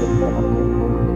the Father.